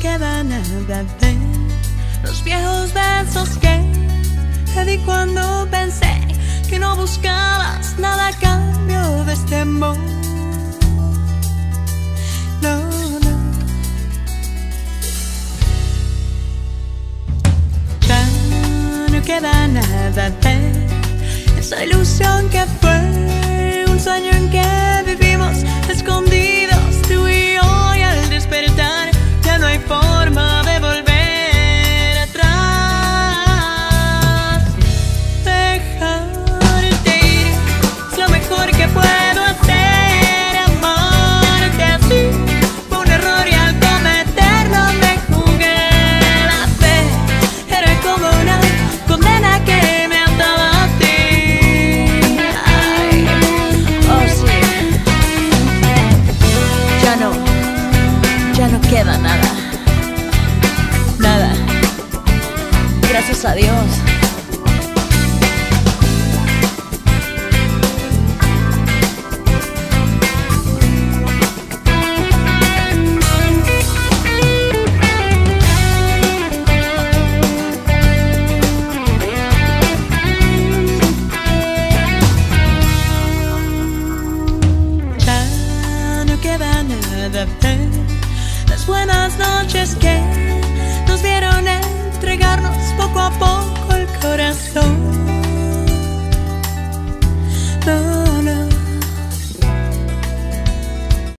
quedan nada de los viejos besos que te di cuando pensé que no buscabas nada a cambio de este amor. No, no. Ya no queda nada de esa ilusión que fue queda nada. Nada. Gracias a Dios. Buenas noches que nos vieron entregarnos poco a poco el corazón.